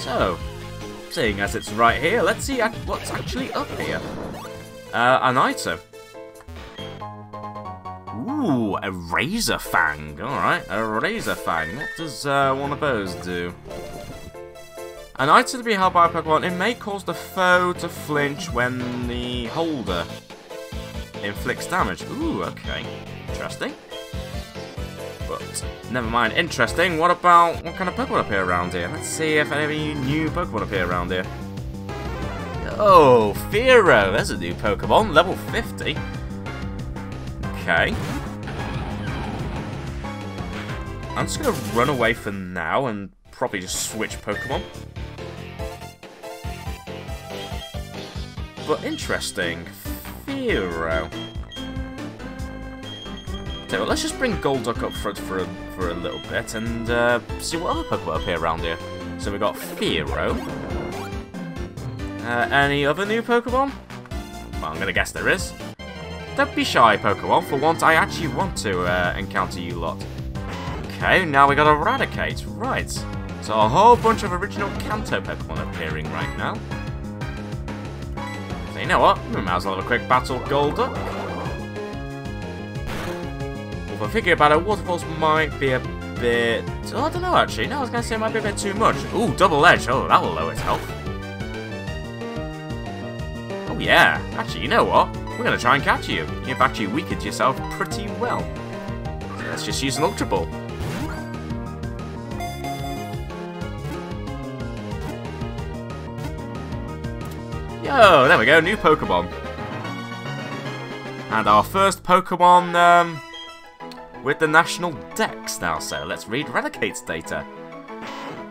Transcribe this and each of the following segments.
So, seeing as it's right here, let's see what's actually up here. Uh, an item. Ooh, a Razor Fang. Alright, a Razor Fang. What does uh, one of those do? An item to be held by a Pokemon, it may cause the foe to flinch when the holder inflicts damage. Ooh, okay. Interesting. But, never mind. Interesting. What about, what kind of Pokemon appear around here? Let's see if any new Pokemon appear around here. Oh, Fearow. There's a new Pokemon. Level 50. Okay. I'm just going to run away for now and probably just switch Pokemon. But interesting. Fearow. Let's just bring Golduck up front for a, for a little bit and uh, see what other Pokemon appear around here. So we got Fearow. Uh, any other new Pokemon? Well, I'm to guess there is. Don't be shy, Pokemon. For once, I actually want to uh, encounter you lot. Okay, now we got a Raticate. Right. So a whole bunch of original Kanto Pokemon appearing right now. So you know what? We might as well have a quick battle Golduck. Figure about it, Waterfalls might be a bit... Oh, I don't know, actually. No, I was going to say it might be a bit too much. Ooh, Double Edge. Oh, that'll lower its health. Oh, yeah. Actually, you know what? We're going to try and catch you. You've actually weakened yourself pretty well. So let's just use an Ultra Ball. Yo, there we go, new Pokemon. And our first Pokemon um, with the national dex now, so let's read Raticate's data.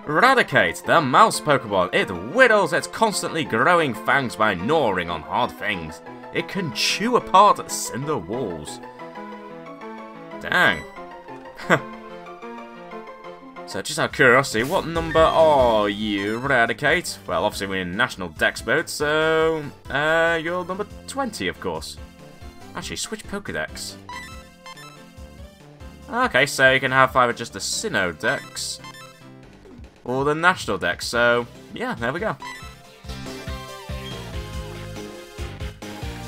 Raticate, the mouse Pokemon. It whittles its constantly growing fangs by gnawing on hard things. It can chew apart cinder walls. Dang. so just out of curiosity, what number are you, Raticate? Well, obviously we're in National Dex mode, so... Uh, you're number 20, of course. Actually, switch Pokedex. Okay, so you can have either just the Sinnoh Dex or the National Dex. So, yeah, there we go.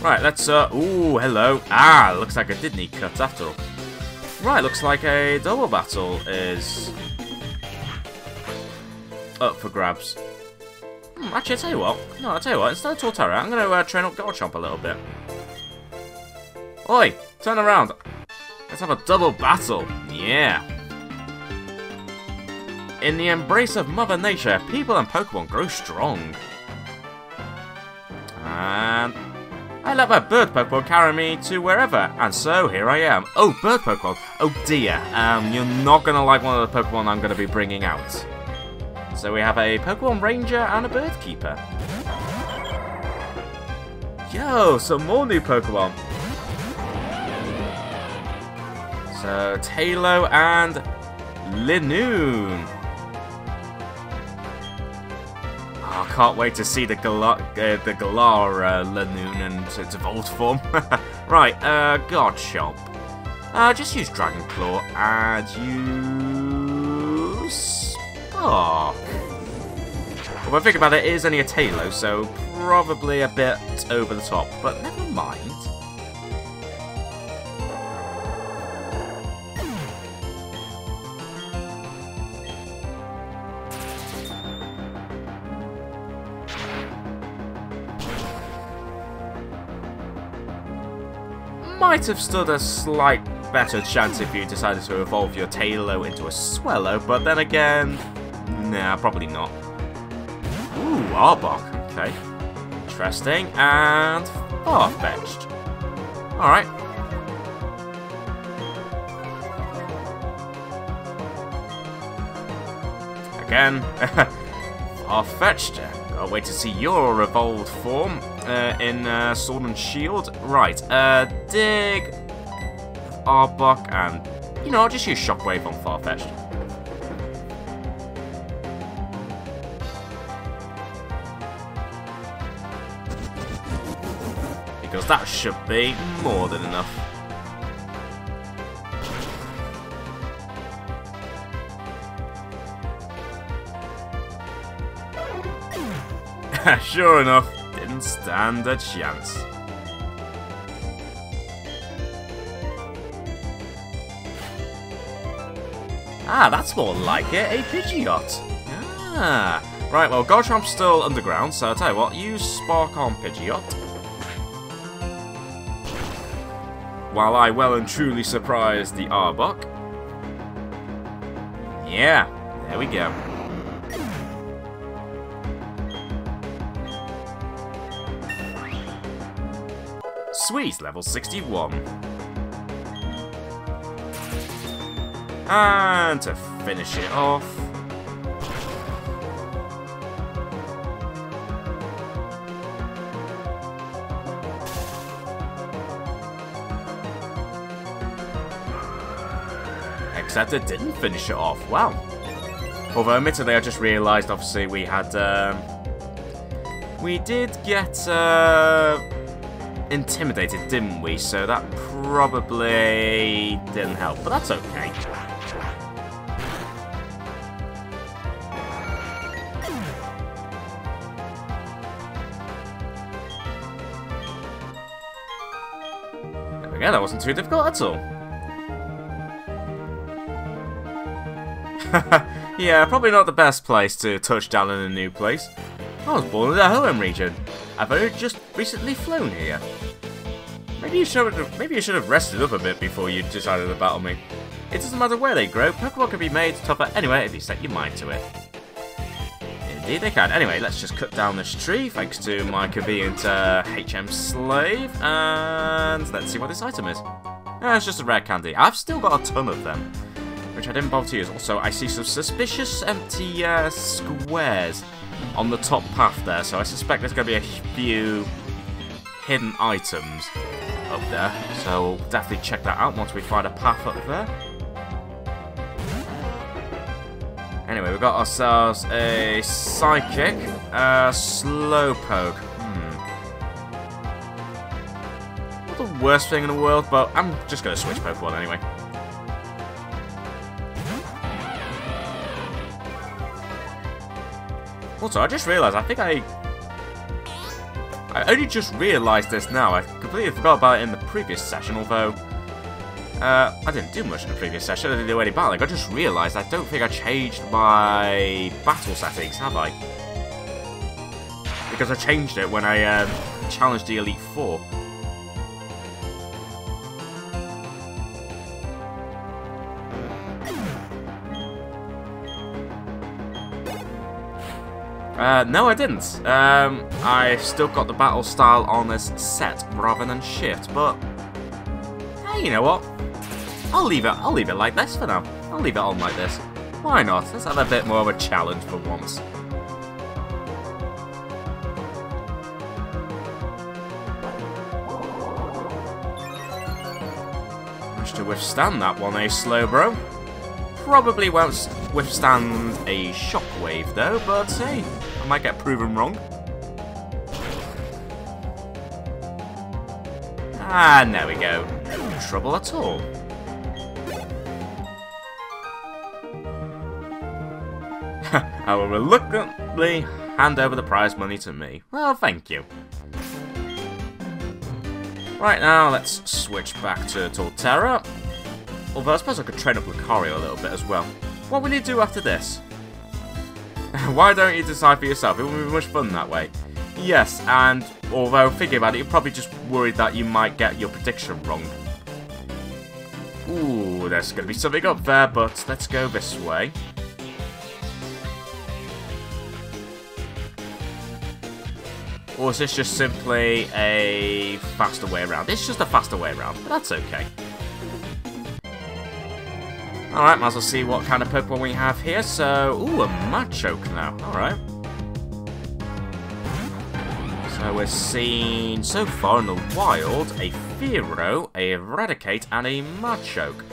Right, let's, uh, ooh, hello. Ah, looks like I did need after all. Right, looks like a double battle is up for grabs. Hmm, actually, I'll tell you what. No, I'll tell you what. Instead of Torterra, I'm going to uh, train up Garchomp a little bit. Oi, turn around. Let's have a double battle. Yeah. In the embrace of Mother Nature, people and Pokemon grow strong. And I let my bird Pokemon carry me to wherever, and so here I am. Oh, bird Pokemon. Oh dear. Um, you're not going to like one of the Pokemon I'm going to be bringing out. So we have a Pokemon Ranger and a Bird Keeper. Yo, some more new Pokemon. So, Taillow and Linoone. Oh, I can't wait to see the Galar, uh, the Galar uh, Linoone and its evolved form. right, uh, Garchomp. Uh, just use Dragon Claw and use Spark. Well, I think about it, it is only a Taillow, so probably a bit over the top, but never mind. Might have stood a slight better chance if you decided to evolve your Taillow into a Swellow, but then again, nah, probably not. Ooh, Arbok, okay. Interesting, and Farfetch'd. Alright. Again, Farfetch'd. I'll wait to see your evolved form uh, in uh, Sword and Shield. Right, uh, Dig, Arbok, and, you know, I'll just use Shockwave on Farfetch'd. Because that should be more than enough. sure enough, didn't stand a chance. Ah, that's more like it, a Pidgeot. Ah, right, well, Garchomp's still underground, so I'll tell you what, use Spark on Pidgeot. While I well and truly surprise the Arbok. Yeah, there we go. Sweet, level 61. And to finish it off... Except it didn't finish it off. Wow. Although, admittedly, I just realised, obviously, we had... Um, we did get... Uh, intimidated, didn't we? So that probably didn't help, but that's okay. There we go, that wasn't too difficult at all. yeah, probably not the best place to touch down in a new place. I was born in the Hoenn region. I've only just recently flown here. Maybe you should have, maybe you should have rested up a bit before you decided to battle me. It doesn't matter where they grow, Pokemon can be made tougher anywhere if you set your mind to it. Indeed they can. Anyway, let's just cut down this tree, thanks to my convenient uh, HM slave, and let's see what this item is. Uh, it's just a rare candy. I've still got a ton of them, which I didn't bother to use. Also, I see some suspicious empty uh, squares on the top path there, so I suspect there's going to be a few hidden items up there. So we'll definitely check that out once we find a path up there. Anyway, we've got ourselves a Psychic, a Slowpoke. Hmm. Not the worst thing in the world, but I'm just going to switch Pokemon anyway. Also, I just realised, I think I... I only just realised this now. I completely forgot about it in the previous session, although... Uh, I didn't do much in the previous session. I didn't do any battling. I just realised I don't think I changed my battle settings, have I? Because I changed it when I um, challenged the Elite Four. Uh, no, I didn't. Um, I've still got the battle style on this set rather than shift, but hey, you know what? I'll leave it. I'll leave it like this for now. I'll leave it on like this. Why not? Let's have a bit more of a challenge for once. Managed to withstand that one, eh, Slowbro? Probably won't withstand a shockwave though, but hey, might get proven wrong. And there we go. No trouble at all. I will reluctantly hand over the prize money to me. Well, thank you. Right now, let's switch back to Torterra. Although I suppose I could train up Lucario a little bit as well. What will you do after this? Why don't you decide for yourself? It will be much fun that way. Yes, and although thinking about it, you're probably just worried that you might get your prediction wrong. Ooh, there's going to be something up there, but let's go this way. Or is this just simply a faster way around? It's just a faster way around, but that's okay. Alright, might as well see what kind of Pokemon we have here. So, ooh, a Machoke now. Alright. So we're seeing, so far in the wild, a Fearow, a Raticate, and a Machoke.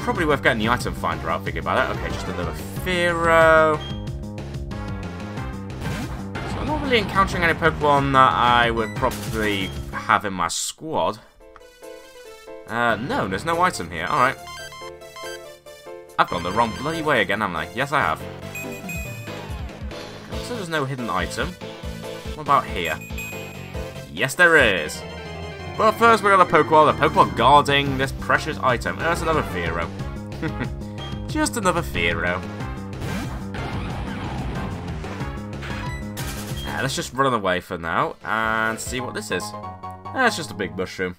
Probably worth getting the item finder out, thinking about it. Okay, just another Fearow. So I'm not really encountering any Pokemon that I would probably have in my squad. Uh, no, there's no item here. Alright. I've gone the wrong bloody way again, haven't I? Yes, I have. So there's no hidden item. What about here? Yes, there is. But first, we got a Pokeball, the Pokeball guarding this precious item. Oh, that's another Fearow. Just another Fearow. Uh, let's just run away for now and see what this is. Uh, it's just a big mushroom.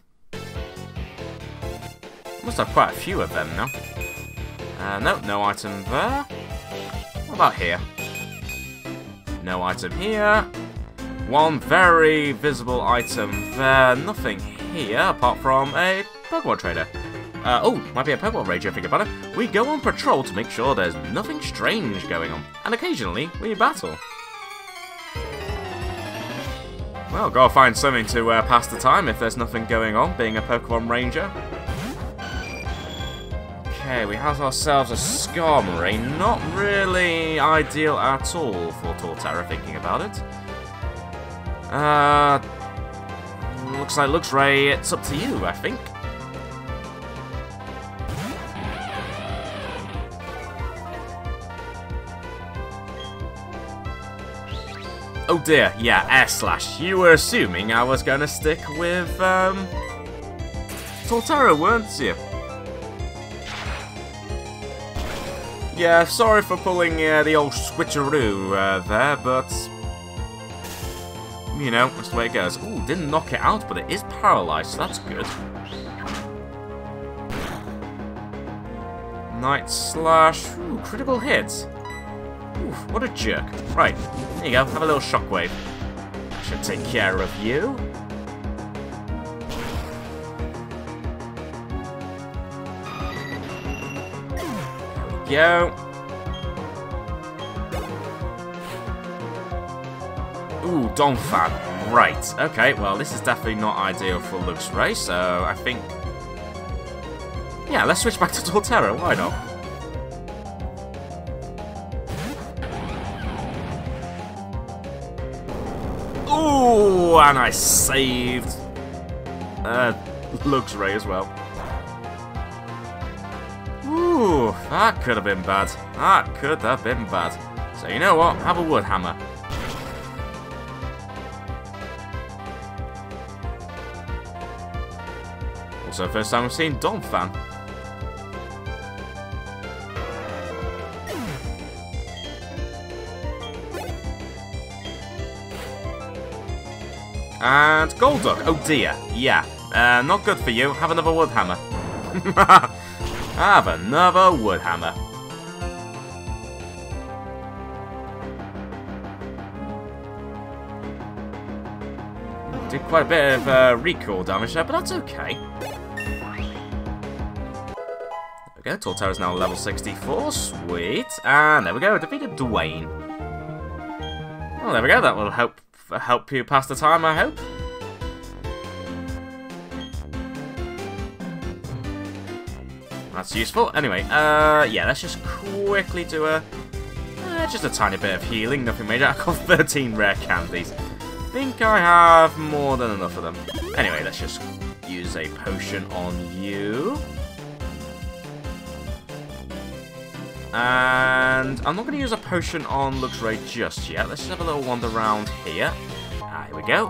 Must have quite a few of them now. Uh, no, no item there. What about here? No item here. One very visible item there. Nothing here apart from a Pokemon trader. Uh, oh, might be a Pokemon think about it. We go on patrol to make sure there's nothing strange going on. And occasionally, we battle. Well, gotta find something to uh, pass the time if there's nothing going on, being a Pokemon Ranger. Okay, we have ourselves a Skarmory. Not really ideal at all for Torterra, thinking about it. Uh, looks like Luxray, it's up to you, I think. Oh dear, yeah, air slash. You were assuming I was going to stick with, um... Torterra, weren't you? Yeah, sorry for pulling uh, the old switcheroo uh, there, but you know, that's the way it goes. Ooh, didn't knock it out, but it is paralyzed, so that's good. Night Slash. Ooh, critical hit. Ooh, what a jerk. Right, there you go, have a little shockwave. I Should take care of you. There we go. Ooh, Donphan. Right. Okay, well, this is definitely not ideal for Luxray, so I think... Yeah, let's switch back to Torterra. Why not? And I saved uh, Luxray as well. Ooh, that could have been bad. That could have been bad. So you know what? Have a wood hammer. Also, first time I've seen Donphan. And Golduck. Oh dear. Yeah. Uh, not good for you. Have another wood hammer. Have another wood hammer. Did quite a bit of uh, recall damage there, but that's okay. go. is now level 64. Sweet. And there we go. Defeated Dwayne. Well, there we go. That will help help you pass the time, I hope. That's useful. Anyway, uh, yeah, let's just quickly do a... Uh, just a tiny bit of healing, nothing major. I got 13 rare candies. think I have more than enough of them. Anyway, let's just use a potion on you. And I'm not going to use a potion on Luxray just yet. Let's just have a little wander around here. Ah, here we go.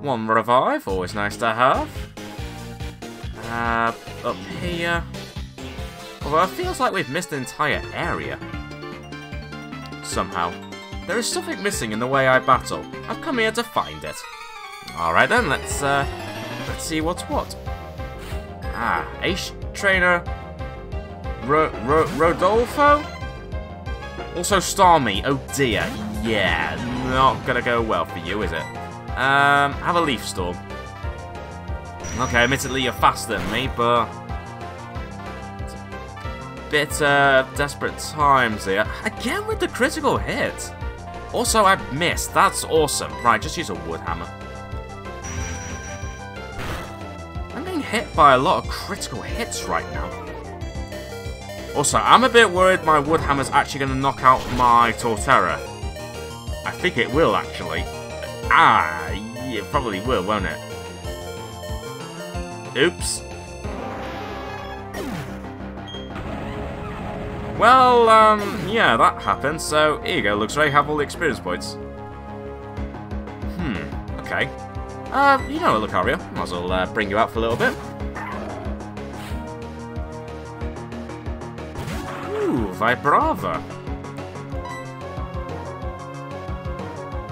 One revive, always nice to have. Uh, up here. Although it feels like we've missed an entire area. Somehow. There is something missing in the way I battle. I've come here to find it. Alright then, let's, uh, let's see what's what. Ah, Ace Trainer Ro Ro Rodolfo? Also Starmie. Oh dear. Yeah, not gonna go well for you, is it? Um, have a Leaf Storm. Okay, admittedly you're faster than me, but... Bit, uh, desperate times here. Again with the critical hit! Also, I missed. That's awesome. Right, just use a Wood Hammer. I'm being hit by a lot of critical hits right now. Also, I'm a bit worried my wood hammer's actually going to knock out my Torterra. I think it will, actually. Ah, it probably will, won't it? Oops. Well, um, yeah, that happened, so here you go, looks right, have all the experience points. Hmm, okay. Uh, you know Lucario, might as well uh, bring you out for a little bit. Vibrava.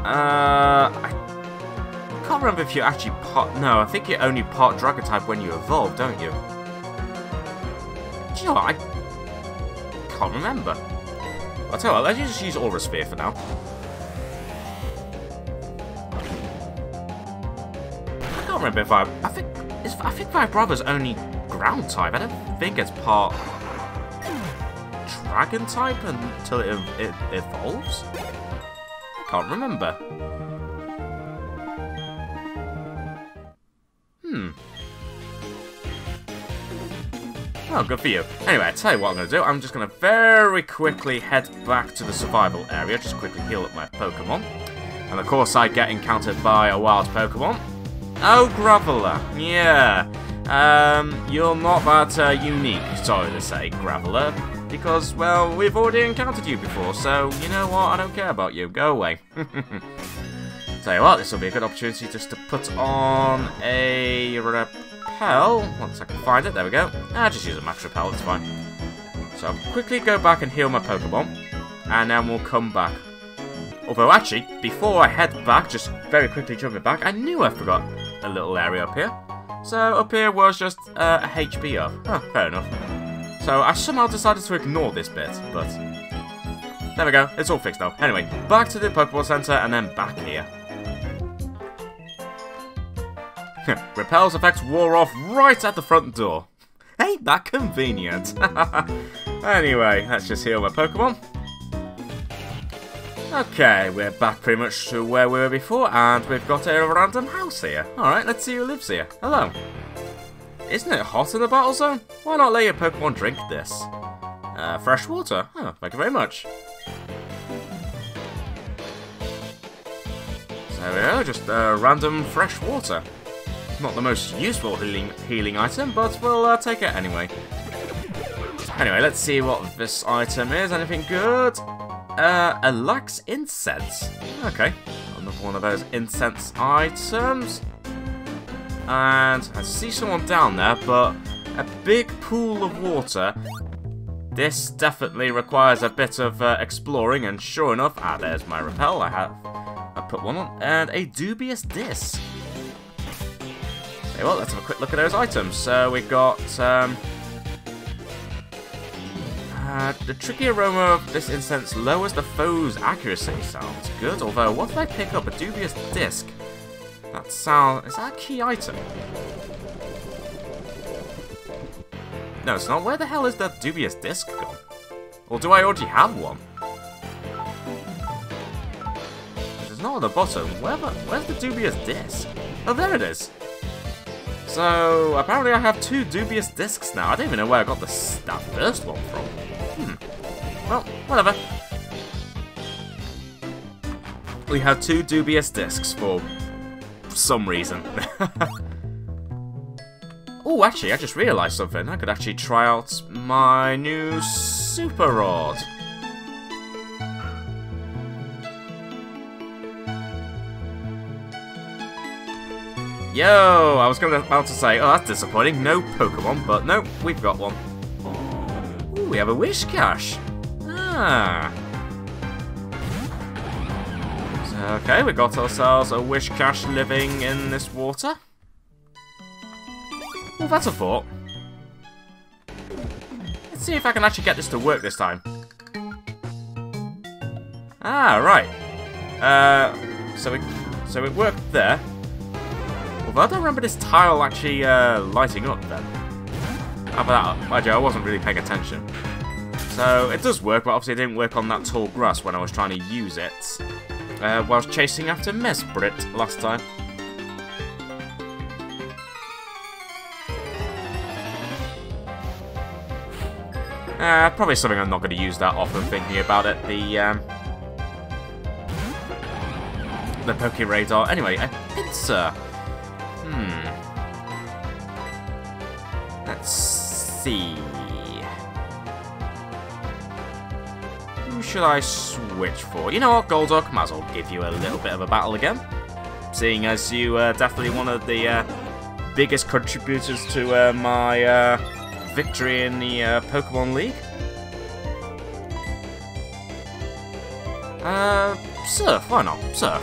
Uh, I can't remember if you actually part... No, I think you only part Dragon type when you evolve, don't you? Do you know what? I can't remember. I'll tell you what, let's just use Aura Sphere for now. I can't remember if I... I think... I think Vibrava's only ground type. I don't think it's part dragon type until it, it evolves? Can't remember. Hmm. Oh, good for you. Anyway, I tell you what I'm going to do. I'm just going to very quickly head back to the survival area. Just quickly heal up my Pokemon. And of course, I get encountered by a wild Pokemon. Oh, Graveler. Yeah. Um, you're not that uh, unique, sorry to say, Graveler. Because, well, we've already encountered you before, so you know what? I don't care about you. Go away. Tell you what, this will be a good opportunity just to put on a repel. Once I can find it, there we go. I'll just use a max repel, it's fine. So I'll quickly go back and heal my Pokemon, and then we'll come back. Although, actually, before I head back, just very quickly jumping back, I knew I forgot a little area up here. So up here was just uh, a HP up. Fair enough. So I somehow decided to ignore this bit, but... There we go, it's all fixed now. Anyway, back to the Pokeball Center and then back here. Repel's effects wore off right at the front door. Ain't that convenient? anyway, let's just heal my Pokemon. Okay, we're back pretty much to where we were before, and we've got a random house here. Alright, let's see who lives here. Hello. Isn't it hot in the battle zone? Why not let your Pokemon drink this? Uh, fresh water. Thank you very much. So there we go, just uh, random fresh water. Not the most useful healing, healing item, but we'll uh, take it anyway. Anyway, let's see what this item is. Anything good? Uh, a Lux Incense. Okay, another one of those incense items. And I see someone down there, but a big pool of water. This definitely requires a bit of uh, exploring, and sure enough, ah, there's my repel. I have, I put one on, and a dubious disc. Okay, well, let's have a quick look at those items. So we've got um, uh, the tricky aroma of this incense lowers the foe's accuracy. Sounds good. Although, what did I pick up? A dubious disc. That sound... Is that a key item? No, it's not. Where the hell is that dubious disc gone? Or do I already have one? It's not on the bottom. Where the, where's the dubious disc? Oh, there it is. So, apparently I have two dubious discs now. I don't even know where I got the, that first one from. Hmm. Well, whatever. We have two dubious discs for some reason. oh, actually, I just realised something. I could actually try out my new Super Rod. Yo, I was gonna, about to say, oh, that's disappointing. No Pokemon, but no, we've got one. Ooh, we have a Whiscash. Ah. Okay, we got ourselves a Whiscash living in this water. Well, that's a thought. Let's see if I can actually get this to work this time. Ah, right. Uh, so we, so it worked there. Although I don't remember this tile actually uh, lighting up then. How about that? Mind you, I wasn't really paying attention. So it does work, but obviously it didn't work on that tall grass when I was trying to use it uh, whilst chasing after Mesprit last time. Uh, probably something I'm not going to use that often thinking about it. The, um... The Poke Radar. Anyway, a Pinsir. Hmm. Let's see. Should I switch for? You know what, Golduck? Might as well give you a little bit of a battle again. Seeing as you uh, definitely one of the uh, biggest contributors to uh, my uh, victory in the uh, Pokemon League. Uh, Surf, why not? Surf.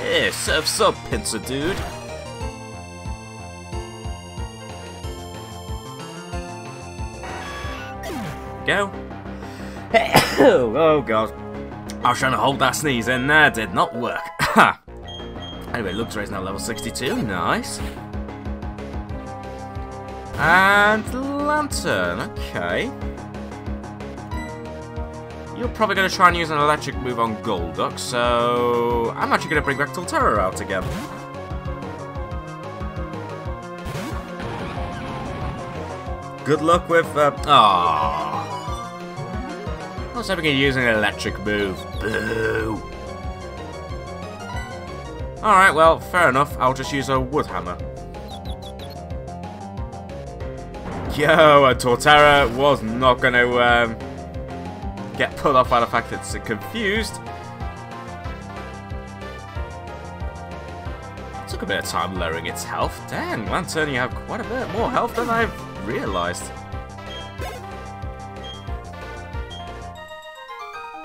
Yeah, Surf Sub, Pinsir dude. Go. Oh god. I was trying to hold that sneeze in there, did not work. anyway, Luxray is now level 62, nice. And Lanturn, okay. You're probably going to try and use an electric move on Golduck, so I'm actually going to bring back Torterra out again. Good luck with, uh, aww. I was hoping to use an electric move. Boo! Alright, well, fair enough. I'll just use a wood hammer. Yo, a Torterra was not going to um, get pulled off by the fact that it's confused. It took a bit of time lowering its health. Dang, Lanturn, you have quite a bit more health than I've realised.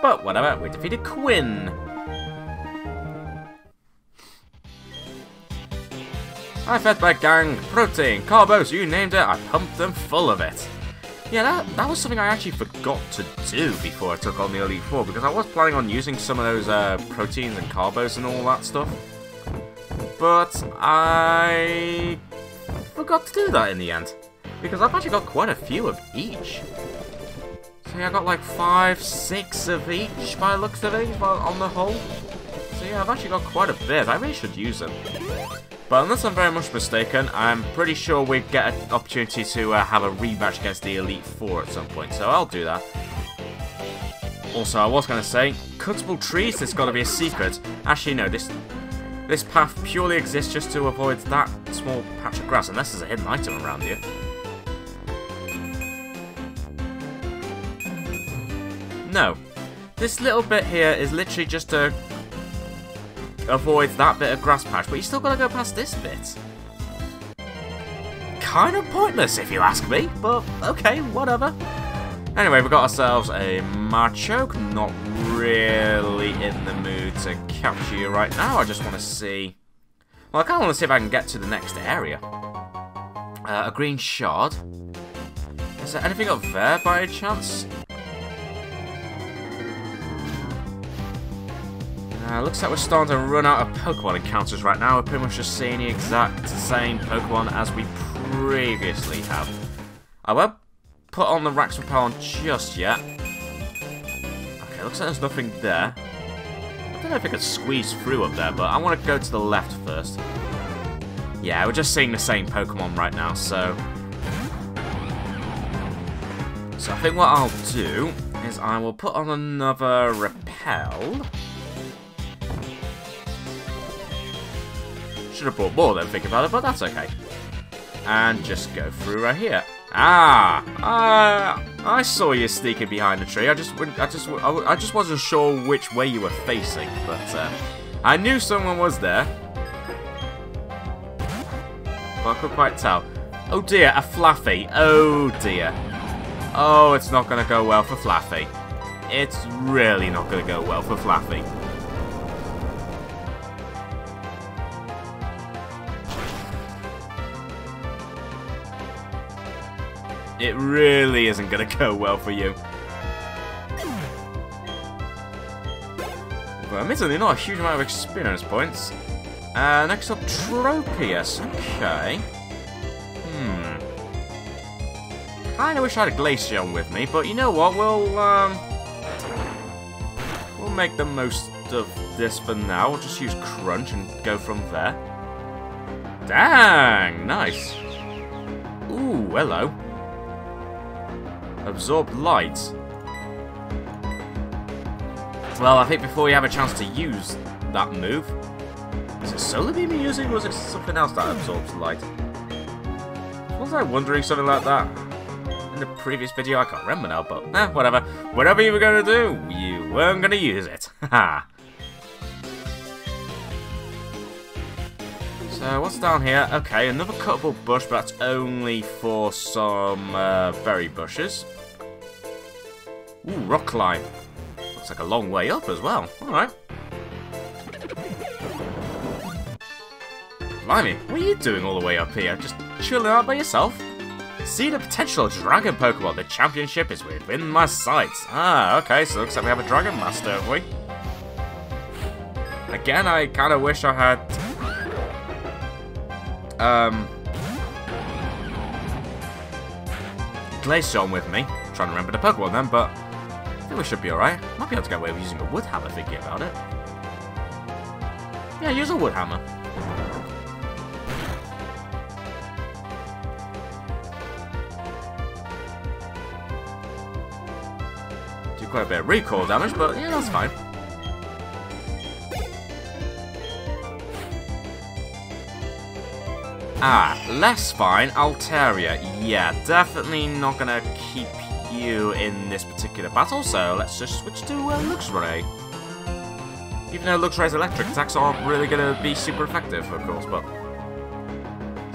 But whatever, we defeated Quinn. I fed my gang protein, carbos, you named it, I pumped them full of it. Yeah, that, that was something I actually forgot to do before I took on the Elite Four, because I was planning on using some of those uh, proteins and carbos and all that stuff. But I forgot to do that in the end, because I've actually got quite a few of each. Yeah, I got like five, six of each by looks of it on the whole. So yeah, I've actually got quite a bit. I really should use them. But unless I'm very much mistaken, I'm pretty sure we get an opportunity to uh, have a rematch against the Elite Four at some point, so I'll do that. Also, I was going to say, cuttable trees, there's got to be a secret. Actually, no, this this path purely exists just to avoid that small patch of grass, unless there's a hidden item around here. No. This little bit here is literally just to avoid that bit of grass patch, but you still gotta go past this bit. Kind of pointless, if you ask me, but okay, whatever. Anyway, we got ourselves a Machoke. Not really in the mood to capture you right now. I just want to see... Well, I kind of want to see if I can get to the next area. Uh, a green shard. Is there anything up there by chance? Uh, looks like we're starting to run out of Pokemon encounters right now. We're pretty much just seeing the exact same Pokemon as we previously have. I won't put on the Max Repel just yet. Okay, looks like there's nothing there. I don't know if I could squeeze through up there, but I want to go to the left first. Yeah, we're just seeing the same Pokemon right now, so... So I think what I'll do is I will put on another Repel. Should have bought more than think about it, but that's okay. And just go through right here. Ah, uh, I saw you sneaking behind the tree. I just, I just, I just wasn't sure which way you were facing, but uh, I knew someone was there. But I couldn't quite tell. Oh dear, a Flaaffy. Oh dear. Oh, it's not going to go well for Flaaffy. It's really not going to go well for Flaaffy. It really isn't going to go well for you. Well, admittedly, not a huge amount of experience points. Uh, next up, Tropius. Okay. Hmm. Kinda wish I had a Glaceon with me, but you know what? We'll, um... We'll make the most of this for now. We'll just use Crunch and go from there. Dang! Nice. Ooh, hello. Absorb light. Well, I think before we have a chance to use that move... Is it Solar Beam you're using, or is it something else that absorbs light? Was I wondering something like that? in the previous video. I can't remember now, but eh, whatever. Whatever you were going to do, you weren't going to use it. Haha. So, what's down here? Okay, another cuttable bush, but that's only for some uh, berry bushes. Ooh, rock climb. Looks like a long way up as well. Alright. Blimey, what are you doing all the way up here? Just chilling out by yourself? See the potential Dragon Pokemon. The championship is within my sights. Ah, okay, so it looks like we have a Dragon Master, have we? Again, I kind of wish I had... Um... Glaceon with me. I'm trying to remember the Pokemon then, but... I think we should be alright. Might be able to get away with using a Wood Hammer thinking about it. Yeah, use a Wood Hammer. Do quite a bit of recoil damage, but yeah, that's fine. Ah, less fine, Altaria. Yeah, definitely not gonna keep you in this particular battle, so let's just switch to uh, Luxray. Even though Luxray's electric attacks aren't really gonna be super effective, of course, but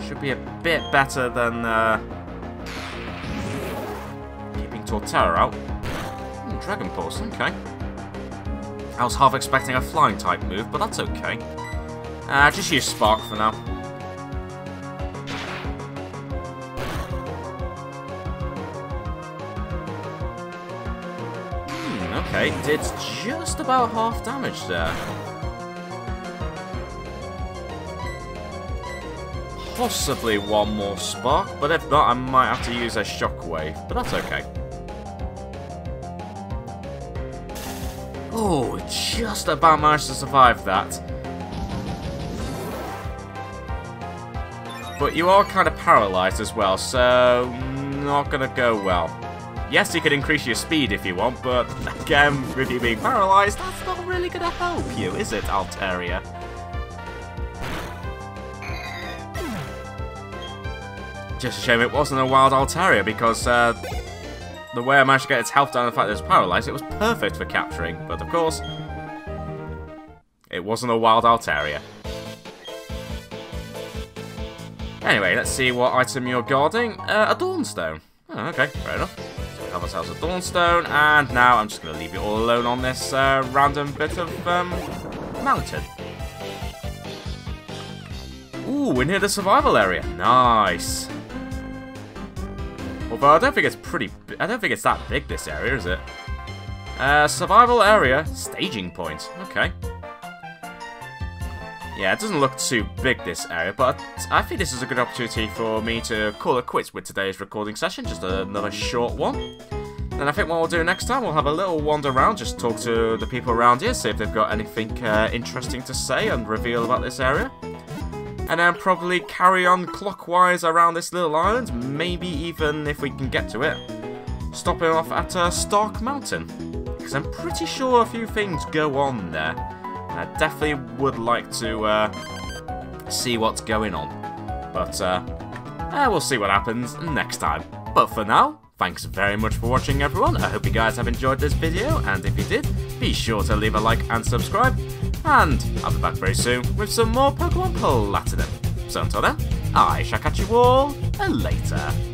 should be a bit better than uh, keeping Torterra out. Dragon Pulse, okay. I was half expecting a flying type move, but that's okay. Uh, just use Spark for now. Okay, did just about half damage there. Possibly one more Spark, but if not, I might have to use a Shockwave, but that's okay. Oh, just about managed to survive that. But you are kind of paralyzed as well, so not going to go well. Yes, you can increase your speed if you want, but again, with you being paralyzed, that's not really going to help you, is it, Altaria? Just a shame it wasn't a wild Altaria, because uh, the way I managed to get its health down and the fact that was paralysed, it was perfect for capturing. But of course, it wasn't a wild Altaria. Anyway, let's see what item you're guarding. Uh, a Dawnstone. Oh, okay, fair enough. Have ourselves a Dawnstone, and now I'm just going to leave you all alone on this uh, random bit of um, mountain. Ooh, we're near the survival area. Nice. Although I don't think it's pretty... I don't think it's that big, this area, is it? Uh, survival area, staging point. Okay. Yeah, it doesn't look too big, this area, but I think this is a good opportunity for me to call it quits with today's recording session. Just another short one. And I think what we'll do next time, we'll have a little wander around, just talk to the people around here, see if they've got anything uh, interesting to say and reveal about this area and then probably carry on clockwise around this little island, maybe even, if we can get to it, stopping off at uh, Stark Mountain. Because I'm pretty sure a few things go on there. I definitely would like to uh, see what's going on. But uh, uh, we'll see what happens next time. But for now, thanks very much for watching everyone. I hope you guys have enjoyed this video, and if you did, be sure to leave a like and subscribe. And I'll be back very soon with some more Pokemon Platinum. So until then, I shall catch you all later.